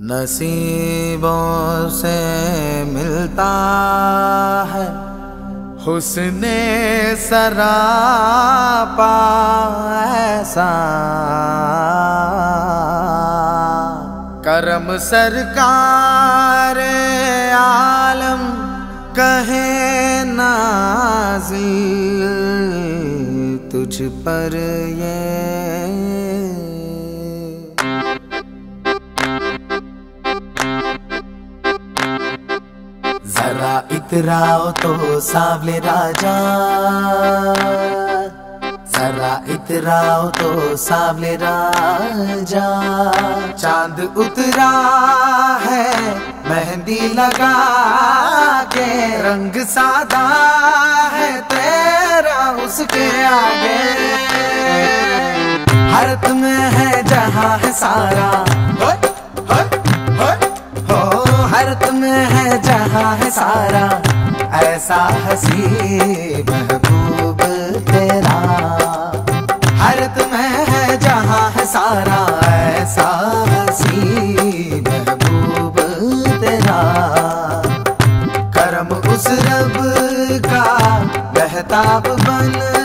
नसीबों से मिलता है हुसने सरापा ऐसा। करम सरकार आलम कहे नाजिल, तुझ पर ये जरा इतराओ तो सावले राजा। जरा इतराओ तो सावले राजा। चाँद उतरा है, मेहंदी लगा के, रंग सादा है, तेरा उसके आगे। हर तुम्हें है जहाँ है सारा। हर तुम्हें है जहाँ है सारा। ऐसा हसी महबूब तेरा। हर तुम्हें है जहाँ है सारा। ऐसा हसी महबूब तेरा। करम उस रब का बहताब बन